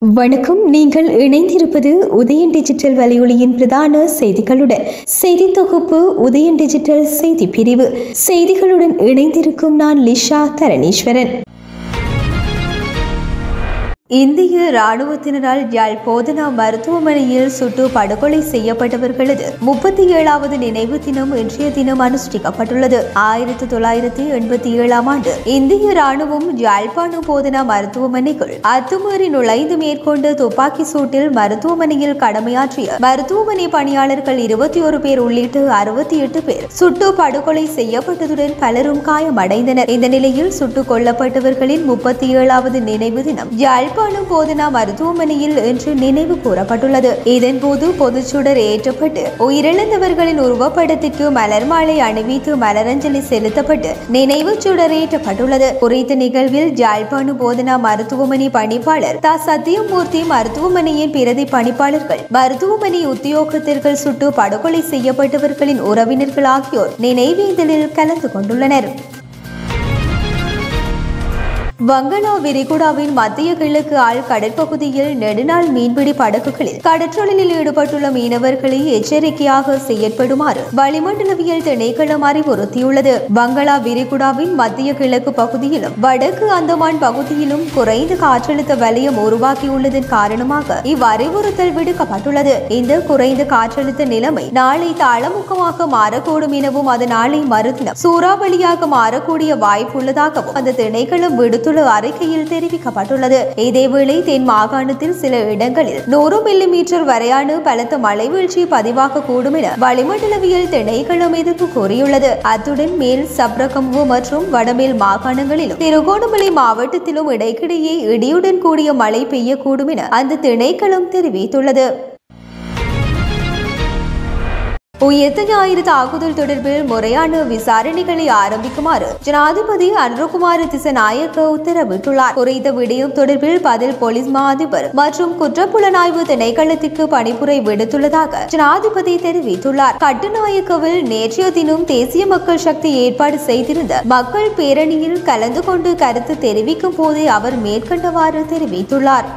வணக்கம் நீங்கள் இணைந்திருப்பது உதயன் டிஜிட்டல் வலையொலியின் பிரதான செய்திகளுடன். செய்தி தொகுப்பு உதயன் டிஜிட்டல் செய்தி பிரிவு. செய்திகளுடன் இணைந்திருக்கும் நான் லிஷா தரணீஸ்வரன். இந்திய ராணுவத்தினரால் யாழ் போதனா மருத்துவமனையில் சுட்டு படுகொலை செய்யப்பட்டவர்களது முப்பத்தி ஏழாவது நினைவு தினம் இன்றைய தினம் அனுஷ்டிக்கப்பட்டுள்ளது. ஆயிரத்தி தொள்ளாயிரத்தி எண்பத்தி ஏழாம் ஆண்டு இந்திய ராணுவம் யாழ்ப்பாணம் போதனா மருத்துவமனைக்குள் அத்துமீறி நுழைந்து மேற்கொண்டு துப்பாக்கி சூட்டில் மருத்துவமனையில் கடமையாற்றிய மருத்துவமனை பணியாளர்கள் இருபத்தி ஒரு பேர் உள்ளிட்டு அறுபத்தி எட்டு பேர் சுட்டு படுகொலை செய்யப்பட்டதுடன் பலரும் காயமடைந்தனர். இந்த நிலையில் சுட்டுக் கொல்லப்பட்டவர்களின் முப்பத்தி ஏழாவது நினைவு தினம் யாழ்ப்பாணம் போதனா மருத்துவமனையில் இன்று நினைவு கூறப்பட்டுள்ளது. இதன் போது பொதுச்சுடர் ஏற்றப்பட்டு உயிரிழந்தவர்களின் உருவப்படத்திற்கு மலர் மாலை அணிவித்து மலரஞ்சலி செலுத்தப்பட்டு நினைவு சுடர் ஏற்றப்பட்டுள்ளது. குறித்த நிகழ்வில் யாழ்ப்பாணம் போதனா மருத்துவமனை பணிப்பாளர் த. சத்தியமூர்த்தி மருத்துவமனையின் பிரதி பணிப்பாளர்கள் மருத்துவமனை உத்தியோகத்தர்கள் சுட்டு படுகொலை செய்யப்பட்டவர்களின் உறவினர்கள் ஆகியோர் நினைவேந்தலில் கலந்து கொண்டுள்ளனர். வங்களா விரிகுடாவின் மத்திய கிழக்கு ஆள் கடற்பகுதியில் நெடுநாள் மீன்பிடி படகுகளில் கடற்றொழிலில் ஈடுபட்டுள்ள மீனவர்களை எச்சரிக்கையாக செயற்படுமாறு வளிமண்டலவியல் திணைக்களம் அறிவுறுத்தியுள்ளது. வங்களா விரிகுடாவின் மத்திய கிழக்கு பகுதியிலும் வடக்கு அந்தமான் பகுதியிலும் குறைந்த காற்றழுத்த வலயம் உருவாக்கியுள்ளதன் காரணமாக இவ்வறிவுறுத்தல் விடுக்கப்பட்டுள்ளது. இந்த குறைந்த காற்றழுத்த நிலைமை நாளை தளமுகமாக மாறக்கூடும் எனவும் அது நாளை மறுதினம் சூறாவளியாக மாறக்கூடிய வாய்ப்புள்ளதாகவும் அந்த திணைக்களம் விடுத்துள்ள அறிக்கையில் தெரிவிக்கப்பட்டுள்ளது. இதேவேளை தென் மாகாணத்தில் சில இடங்களில் நூறு மில்லி மீட்டர் வரையான பலத்த மழை வீழ்ச்சி பதிவாக கூடும் என வளிமண்டலவியல் திணைக்களம் எதிர்ப்பு கூறியுள்ளது. அத்துடன் மேல் சப்ரகம்பு மற்றும் வடமேல் மாகாணங்களிலும் திருகோணமலை மாவட்டத்திலும் இடைக்கிடையே இடியுடன் கூடிய மழை பெய்யக்கூடும் என அந்த திணைக்களம் தெரிவித்துள்ளது. உயர்த்த ஞாயிறு தாக்குதல் தொடர்பில் முறையான விசாரணைகளை ஆரம்பிக்குமாறு ஜனாதிபதி அனுரகுமார திசநாயக்க உத்தரவிட்டுள்ளார். குறித்த விடயம் தொடர்பில் பதில் போலீஸ் மா அதிபர் மற்றும் குற்றப்புலனாய்வு திணைக்களத்திற்கு பணிப்புரை விடுத்துள்ளதாக ஜனாதிபதி தெரிவித்துள்ளார். கட்டுநாயக்கவில் நேற்றைய தினம் தேசிய மக்கள் சக்தி ஏற்பாடு செய்திருந்த மக்கள் பேரணியில் கலந்து கொண்டு கருத்து தெரிவிக்கும் போதே அவர் மேற்கண்டவாறு தெரிவித்துள்ளார்.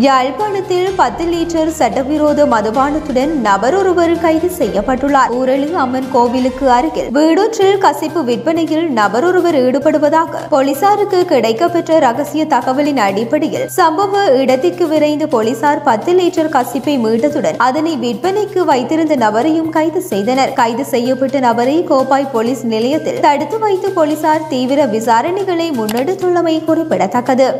யாழ்ப்பாணத்தில் பத்து லிட்டர் சட்டவிரோத மதுபானத்துடன் நபர் ஒருவர் கைது செய்யப்பட்டுள்ளார். ஊரளி அம்மன் கோவிலுக்கு அருகில் வீடொற்றில் கசிப்பு விற்பனையில் நபர் ஒருவர் ஈடுபடுவதாக போலீசாருக்கு கிடைக்கப்பெற்ற ரகசிய தகவலின் அடிப்படையில் சம்பவ இடத்திற்கு விரைந்த போலீசார் பத்து லிட்டர் கசிப்பை மீட்டதுடன் அதனை விற்பனைக்கு வைத்திருந்த நபரையும் கைது செய்தனர். கைது செய்யப்பட்ட நபரை கோப்பாய் போலீஸ் நிலையத்தில் தடுத்து வைத்து போலீசார் தீவிர விசாரணைகளை முன்னெடுத்துள்ளமை குறிப்பிடத்தக்கது.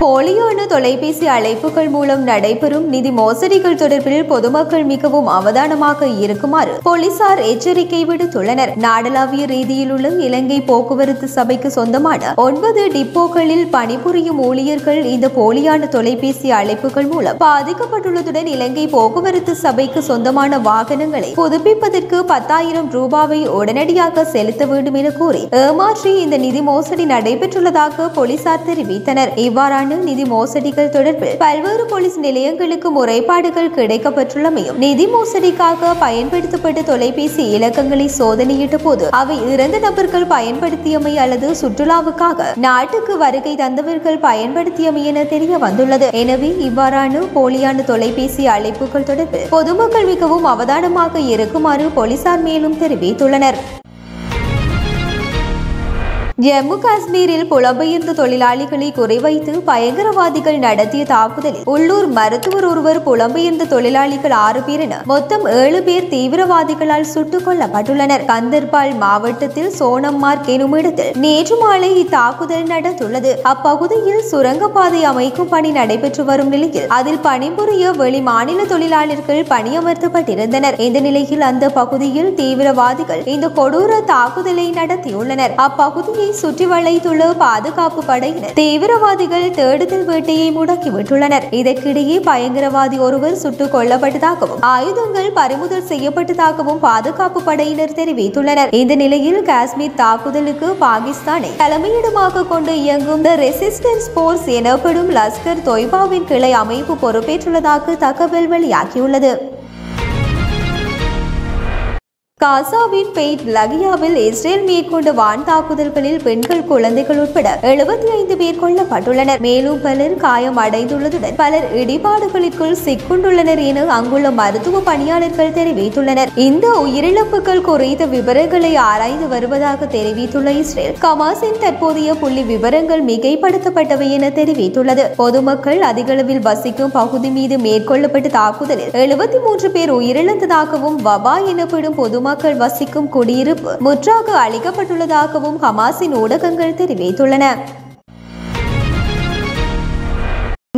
போலியான தொலைபேசி அழைப்புகள் மூலம் நடைபெறும் நிதி மோசடிகள் தொடர்பில் பொதுமக்கள் மிகவும் அவதானமாக இருக்குமாறு போலீசார் எச்சரிக்கை விடுத்துள்ளனர். நாடளாவிய ரீதியில் உள்ள இலங்கை போக்குவரத்து சபைக்கு சொந்தமான ஒன்பது டிப்போக்களில் பணிபுரியும் ஊழியர்கள் இந்த போலியான தொலைபேசி அழைப்புகள் மூலம் பாதிக்கப்பட்டுள்ளதுடன் இலங்கை போக்குவரத்து சபைக்கு சொந்தமான வாகனங்களை புதுப்பிப்பதற்கு பத்தாயிரம் ரூபாவை உடனடியாக செலுத்த வேண்டும் என கூறி ஏமாற்றி இந்த நிதி மோசடி நடைபெற்றுள்ளதாக போலீசார் தெரிவித்தனர். இவ்வாறான தொடர்பான நிதி மோசடிகள் தொடர்பில் பல்வேறு போலீஸ் நிலையங்களுக்கு முறைப்பாடுகள் கிடைக்கப்பட்டுள்ளமையும் நிதி மோசடிக்காக பயன்படுத்தப்பட்ட தொலைபேசி இலக்கங்களை சோதனையிட்ட போது அவை இறந்த நபர்கள் பயன்படுத்தியமை அல்லது சுற்றுலாவுக்காக நாட்டுக்கு வருகை தந்தவர்கள் பயன்படுத்தியமை என தெரிய வந்துள்ளது எனவே இவ்வாறான போலியான தொலைபேசி அழைப்புகள் தொடர்பில் பொதுமக்கள் மிகவும் அவதானமாக இருக்குமாறு போலீசார் மேலும் தெரிவித்துள்ளனர். ஜம்மு காஷ்மீரில் புலம்பெயர்ந்த தொழிலாளிகளை குறிவைத்து பயங்கரவாதிகள் நடத்திய தாக்குதலில் உள்ளூர் மருத்துவர் ஒருவர் புலம்பெயர்ந்த தொழிலாளிகள் ஆறு பேர் என மொத்தம் ஏழு பேர் தீவிரவாதிகளால் சுட்டுக் கொல்லப்பட்டுள்ளனர். கந்தர்பால் மாவட்டத்தில் சோனம்மார்க் எனும் இடத்தில் நேற்று மாலை இத்தாக்குதல் நடந்துள்ளது. அப்பகுதியில் சுரங்கப்பாதை அமைக்கும் பணி நடைபெற்று வரும் நிலையில் அதில் பணிபுரிய வெளி மாநில தொழிலாளர்கள் பணியமர்த்தப்பட்டிருந்தனர். இந்த நிலையில் அந்த பகுதியில் தீவிரவாதிகள் இந்த கொடூர தாக்குதலை நடத்தியுள்ளனர். அப்பகுதியை சுற்றி வளைத்துள்ள பாதுகாப்பு படையினர் தீவிரவாதிகள் தேடுதல் வேட்டையை முடக்கிவிட்டுள்ளனர் இதற்கிடையே பயங்கரவாதி ஒருவர் சுட்டுக் கொல்லப்பட்டதாகவும் ஆயுதங்கள் பறிமுதல் செய்யப்பட்டதாகவும் பாதுகாப்பு படையினர் தெரிவித்துள்ளனர். இந்த நிலையில் காஷ்மீர் தாக்குதலுக்கு பாகிஸ்தானை தலைமையிடமாக கொண்டு இயங்கும் த ரெசிஸ்டன்ஸ் போர்ஸ் எனப்படும் லஸ்கர் தொய்பாவின் கிளை அமைப்பு பொறுப்பேற்றுள்ளதாக தகவல் வெளியாகியுள்ளது. காசாவின் பெய்ட் லகியாவில் இஸ்ரேல் மேற்கொண்ட வான் தாக்குதல்களில் பெண்கள் குழந்தைகள் உட்பட எழுபத்தி ஐந்து பேர் கொல்லப்பட்டுள்ளனர். மேலும் பலர் காயம் அடைந்துள்ளதுடன் பலர் இடிபாடுகளுக்குள் சிக்குண்டுள்ளனர் என அங்குள்ள மருத்துவ பணியாளர்கள் தெரிவித்துள்ளனர். இந்த உயிரிழப்புகள் குறித்த விவரங்களை ஆராய்ந்து வருவதாக தெரிவித்துள்ள இஸ்ரேல் கமாஸின் தற்போதைய புள்ளி விவரங்கள் மிகைப்படுத்தப்பட்டவை என தெரிவித்துள்ளது. பொதுமக்கள் அதிகளவில் வசிக்கும் பகுதி மீது மேற்கொள்ளப்பட்ட தாக்குதலில் எழுபத்தி மூன்று பேர் உயிரிழந்ததாகவும் வபா எனப்படும் பொதுமக்கள் வசிக்கும் குடியிருப்பு முற்றாக அளிக்கப்பட்டுள்ளதாகவும் ஹமாஸின் ஊடகங்கள் தெரிவித்துள்ளன.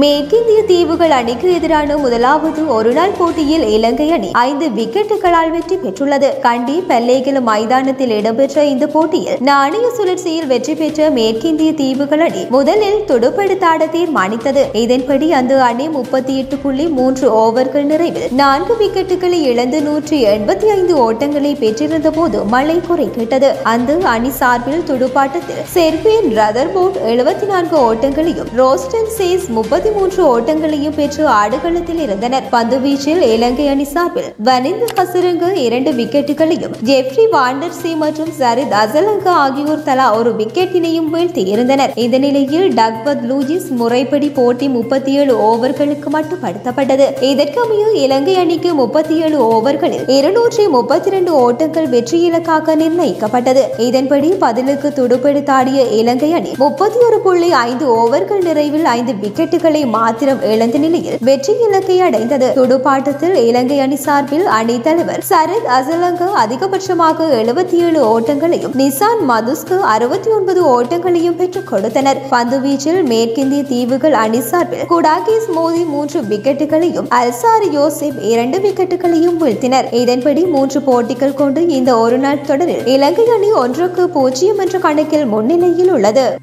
மேற்கிந்திய தீவுகள் அணிக்கு எதிரான முதலாவது ஒருநாள் போட்டியில் இலங்கை அணி ஐந்து விக்கெட்டுகளால் வெற்றி பெற்றுள்ளது. கண்டி பெல்லேகல மைதானத்தில் இடம்பெற்ற இந்த போட்டியில் நாணய சுழற்சியில் வெற்றி பெற்ற மேற்கிந்திய தீவுகள் அணி முதலில் துடுப்படுத்தாட தீர்மானித்தது. இதன்படி அந்த அணி முப்பத்தி எட்டு புள்ளி மூன்று ஓவர்கள் நிறைவில் நான்கு விக்கெட்டுகளை இழந்து நூற்றி எண்பத்தி ஐந்து ஓட்டங்களை பெற்றிருந்த போது மழை குறைக்கிட்டது. அந்த அணி சார்பில் துடுப்பாட்டத்தில் செர்பியன் ரதர்போர்ட் எழுபத்தி நான்கு ஓட்டங்களையும் ரோஸ்டன் சேஸ் முப்பத்தி இருபத்தி மூன்று ஓட்டங்களையும் பெற்று ஆடுகளத்தில் இருந்தனர். பந்து வீச்சில் இலங்கை அணி சார்பில் வனிந்து ஹசரங்கு இரண்டு விக்கெட்டுகளையும் ஜெஃப்ரி வாண்டர்சி மற்றும் சரித் அசலங்க ஆகியோர் தலா ஒரு விக்கெட்டினையும் வீழ்த்தி இருந்தனர். இந்த நிலையில் டக்வத் லூஜிஸ் முறைப்படி போட்டி முப்பத்தி ஏழு ஓவர்களுக்கு மட்டுப்படுத்தப்பட்டது இதற்கமைய இலங்கை அணிக்கு முப்பத்தி ஏழு ஓவர்களில் இருநூற்றி முப்பத்தி இரண்டு ஓட்டங்கள் வெற்றி இலக்காக நிர்ணயிக்கப்பட்டது. இதன்படி பதிலுக்கு துடுப்பெடுத்தாடிய இலங்கை அணி முப்பத்தி ஒரு புள்ளி ஐந்து ஓவர்கள் நிறைவில் ஐந்து விக்கெட்டுகளை மாத்திரம் இழந்த நிலையில் வெற்றி இலக்கை அடைந்தது. துடுப்பாட்டத்தில் இலங்கை அணி சார்பில் அணி தலைவர் சரத் அசலங்க அதிகபட்சமாக எழுபத்தி ஏழு ஓட்டங்களையும் நிசான் மதுஸ்கு அறுபத்தி ஒன்பது ஓட்டங்களையும் பெற்றுக் கொடுத்தனர். பந்து வீச்சில் மேற்கிந்திய தீவுகள் அணி சார்பில் குடாகிஸ் மோதி மூன்று விக்கெட்டுகளையும் அல்சாரி யோசிப் இரண்டு விக்கெட்டுகளையும் வீழ்த்தினர். இதன்படி மூன்று போட்டிகள் கொண்டு இந்த ஒருநாள் தொடரில் இலங்கை அணி ஒன்றுக்கு பூஜ்ஜியம் என்ற கணக்கில் முன்னிலையில் உள்ளது.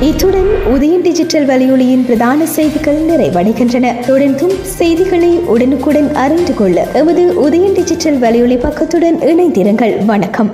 இத்துடன் உதயம் டிஜிட்டல் வலையொலியின் பிரதான செய்திகள் நிறைவடைகின்றன. தொடர்ந்தும் செய்திகளை உடனுக்குடன் அறிந்து கொள்ள எமது உதயம் டிஜிட்டல் வலையொலி பக்கத்துடன் இணைந்திருங்கள். வணக்கம்.